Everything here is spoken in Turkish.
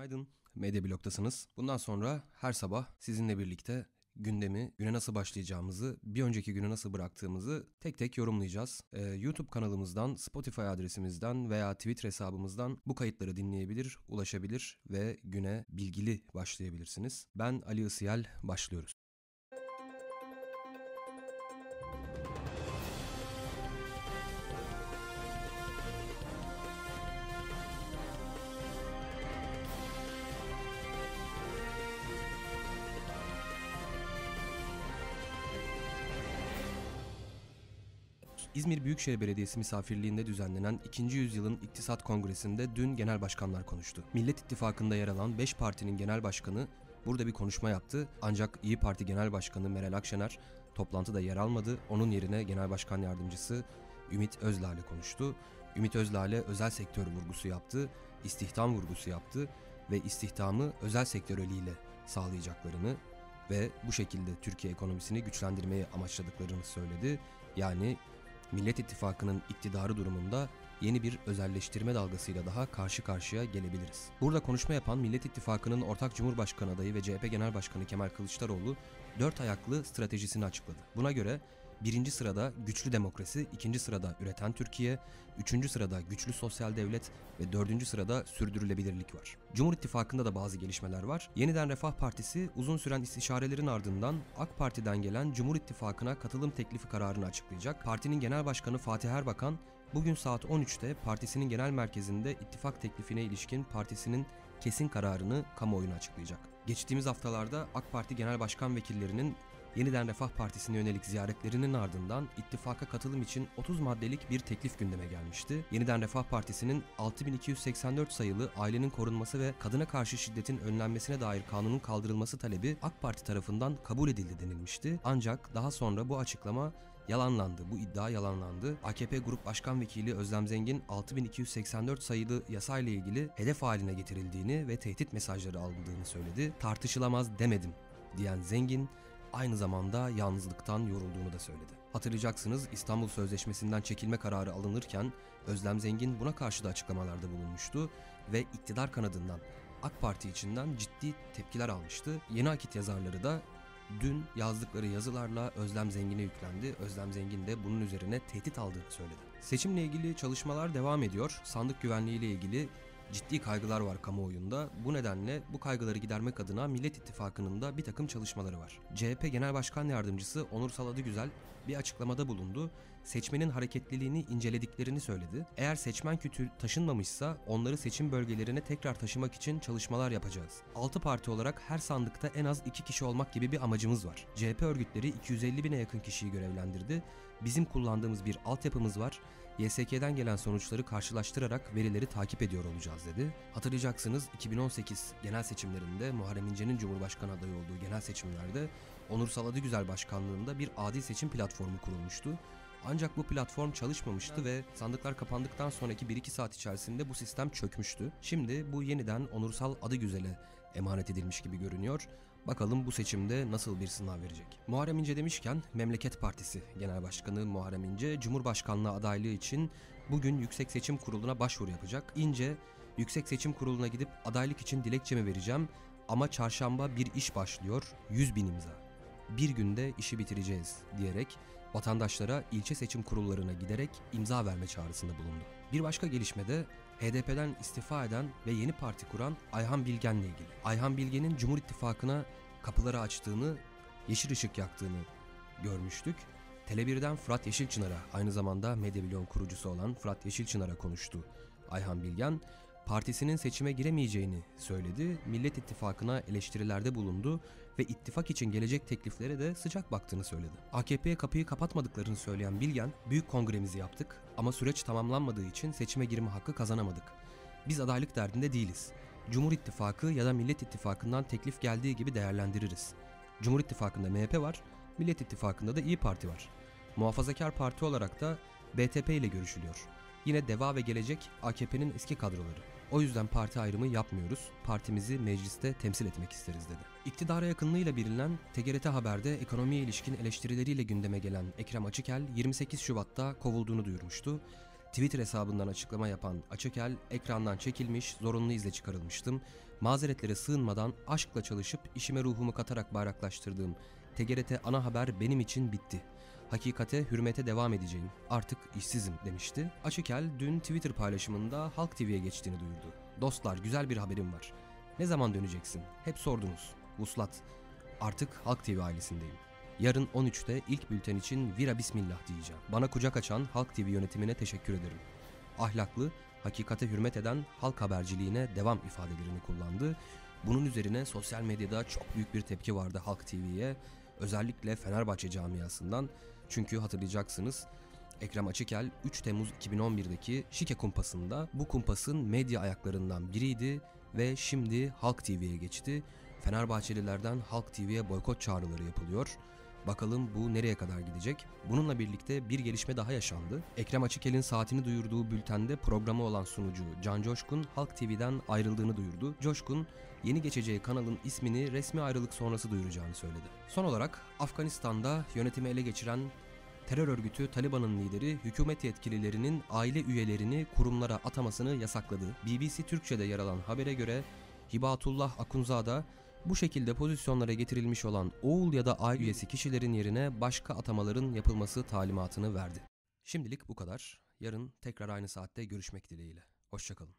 Günaydın, Medya Blok'tasınız. Bundan sonra her sabah sizinle birlikte gündemi, güne nasıl başlayacağımızı, bir önceki günü nasıl bıraktığımızı tek tek yorumlayacağız. Ee, YouTube kanalımızdan, Spotify adresimizden veya Twitter hesabımızdan bu kayıtları dinleyebilir, ulaşabilir ve güne bilgili başlayabilirsiniz. Ben Ali Isıyel, başlıyoruz. İzmir Büyükşehir Belediyesi misafirliğinde düzenlenen 2. yüzyılın İktisat Kongresi'nde dün genel başkanlar konuştu. Millet İttifakı'nda yer alan 5 partinin genel başkanı burada bir konuşma yaptı. Ancak İyi Parti Genel Başkanı Meral Akşener toplantıda yer almadı. Onun yerine Genel Başkan Yardımcısı Ümit Özlale konuştu. Ümit Özlale özel sektör vurgusu yaptı, istihdam vurgusu yaptı ve istihdamı özel sektör eliyle sağlayacaklarını ve bu şekilde Türkiye ekonomisini güçlendirmeyi amaçladıklarını söyledi. Yani Millet İttifakı'nın iktidarı durumunda yeni bir özelleştirme dalgasıyla daha karşı karşıya gelebiliriz. Burada konuşma yapan Millet İttifakı'nın ortak Cumhurbaşkanı adayı ve CHP Genel Başkanı Kemal Kılıçdaroğlu dört ayaklı stratejisini açıkladı. Buna göre birinci sırada güçlü demokrasi, ikinci sırada üreten Türkiye, üçüncü sırada güçlü sosyal devlet ve dördüncü sırada sürdürülebilirlik var. Cumhur İttifakı'nda da bazı gelişmeler var. Yeniden Refah Partisi uzun süren istişarelerin ardından AK Parti'den gelen Cumhur İttifakı'na katılım teklifi kararını açıklayacak. Partinin Genel Başkanı Fatih Erbakan bugün saat 13'te partisinin genel merkezinde ittifak teklifine ilişkin partisinin kesin kararını kamuoyuna açıklayacak. Geçtiğimiz haftalarda AK Parti Genel Başkan Vekillerinin Yeniden Refah Partisi'ne yönelik ziyaretlerinin ardından ittifaka katılım için 30 maddelik bir teklif gündeme gelmişti. Yeniden Refah Partisi'nin 6284 sayılı ailenin korunması ve kadına karşı şiddetin önlenmesine dair kanunun kaldırılması talebi AK Parti tarafından kabul edildi denilmişti. Ancak daha sonra bu açıklama yalanlandı. Bu iddia yalanlandı. AKP Grup Başkan Vekili Özlem Zengin 6284 sayılı yasayla ilgili hedef haline getirildiğini ve tehdit mesajları alındığını söyledi. Tartışılamaz demedim diyen Zengin aynı zamanda yalnızlıktan yorulduğunu da söyledi. Hatırlayacaksınız İstanbul Sözleşmesi'nden çekilme kararı alınırken Özlem Zengin buna karşı da açıklamalarda bulunmuştu ve iktidar kanadından AK Parti içinden ciddi tepkiler almıştı. Yeni Akit yazarları da dün yazdıkları yazılarla Özlem Zengin'e yüklendi. Özlem Zengin de bunun üzerine tehdit aldığını söyledi. Seçimle ilgili çalışmalar devam ediyor. Sandık güvenliği ile ilgili ciddi kaygılar var kamuoyunda. Bu nedenle bu kaygıları gidermek adına Millet İttifakı'nın da bir takım çalışmaları var. CHP Genel Başkan Yardımcısı Onur Saladıgüzel bir açıklamada bulundu. Seçmenin hareketliliğini incelediklerini söyledi. Eğer seçmen kütü taşınmamışsa onları seçim bölgelerine tekrar taşımak için çalışmalar yapacağız. 6 parti olarak her sandıkta en az 2 kişi olmak gibi bir amacımız var. CHP örgütleri 250 bine yakın kişiyi görevlendirdi. Bizim kullandığımız bir altyapımız var. YSK'den gelen sonuçları karşılaştırarak verileri takip ediyor olacağız dedi. Hatırlayacaksınız 2018 genel seçimlerinde Muharrem İnce'nin Cumhurbaşkanı adayı olduğu genel seçimlerde Onur Saladıgüzel başkanlığında bir adil seçim platformu kurulmuştu. Ancak bu platform çalışmamıştı ve sandıklar kapandıktan sonraki 1-2 saat içerisinde bu sistem çökmüştü. Şimdi bu yeniden Onursal adı güzele emanet edilmiş gibi görünüyor. Bakalım bu seçimde nasıl bir sınav verecek. Muharrem İnce demişken Memleket Partisi Genel Başkanı Muharrem İnce Cumhurbaşkanlığı adaylığı için bugün Yüksek Seçim Kurulu'na başvuru yapacak. İnce Yüksek Seçim Kurulu'na gidip adaylık için dilekçemi vereceğim ama çarşamba bir iş başlıyor 100 bin imza. Bir günde işi bitireceğiz diyerek vatandaşlara ilçe seçim kurullarına giderek imza verme çağrısında bulundu. Bir başka gelişmede HDP'den istifa eden ve yeni parti kuran Ayhan Bilgen'le ilgili. Ayhan Bilgen'in Cumhur İttifakı'na kapıları açtığını, yeşil ışık yaktığını görmüştük. Tele1'den Fırat Yeşilçınar'a aynı zamanda Medyabilyon kurucusu olan Fırat Yeşilçınar'a konuştu Ayhan Bilgen partisinin seçime giremeyeceğini söyledi, Millet İttifakı'na eleştirilerde bulundu ve ittifak için gelecek tekliflere de sıcak baktığını söyledi. AKP'ye kapıyı kapatmadıklarını söyleyen Bilgen, büyük kongremizi yaptık ama süreç tamamlanmadığı için seçime girme hakkı kazanamadık. Biz adaylık derdinde değiliz. Cumhur İttifakı ya da Millet İttifakı'ndan teklif geldiği gibi değerlendiririz. Cumhur İttifakı'nda MHP var, Millet İttifakı'nda da İyi Parti var. Muhafazakar Parti olarak da BTP ile görüşülüyor. Yine Deva ve Gelecek AKP'nin eski kadroları. O yüzden parti ayrımı yapmıyoruz. Partimizi mecliste temsil etmek isteriz dedi. İktidara yakınlığıyla bilinen TGRT Haber'de ekonomiye ilişkin eleştirileriyle gündeme gelen Ekrem Açıkel 28 Şubat'ta kovulduğunu duyurmuştu. Twitter hesabından açıklama yapan Açıkel ekrandan çekilmiş, zorunlu izle çıkarılmıştım. Mazeretlere sığınmadan aşkla çalışıp işime ruhumu katarak bayraklaştırdığım TGRT ana haber benim için bitti. Hakikate, hürmete devam edeceğim. Artık işsizim demişti. Açıkel dün Twitter paylaşımında Halk TV'ye geçtiğini duyurdu. Dostlar güzel bir haberim var. Ne zaman döneceksin? Hep sordunuz. Vuslat. Artık Halk TV ailesindeyim. Yarın 13'te ilk bülten için Vira Bismillah diyeceğim. Bana kucak açan Halk TV yönetimine teşekkür ederim. Ahlaklı, hakikate hürmet eden halk haberciliğine devam ifadelerini kullandı. Bunun üzerine sosyal medyada çok büyük bir tepki vardı Halk TV'ye. Özellikle Fenerbahçe camiasından. Çünkü hatırlayacaksınız Ekrem Açıkel 3 Temmuz 2011'deki Şike kumpasında bu kumpasın medya ayaklarından biriydi ve şimdi Halk TV'ye geçti. Fenerbahçelilerden Halk TV'ye boykot çağrıları yapılıyor. Bakalım bu nereye kadar gidecek? Bununla birlikte bir gelişme daha yaşandı. Ekrem Açıkel'in saatini duyurduğu bültende programı olan sunucu Can Coşkun Halk TV'den ayrıldığını duyurdu. Coşkun yeni geçeceği kanalın ismini resmi ayrılık sonrası duyuracağını söyledi. Son olarak Afganistan'da yönetimi ele geçiren terör örgütü Taliban'ın lideri hükümet yetkililerinin aile üyelerini kurumlara atamasını yasakladı. BBC Türkçe'de yer alan habere göre Hibatullah Akunzada bu şekilde pozisyonlara getirilmiş olan oğul ya da aile üyesi kişilerin yerine başka atamaların yapılması talimatını verdi. Şimdilik bu kadar. Yarın tekrar aynı saatte görüşmek dileğiyle. Hoşçakalın.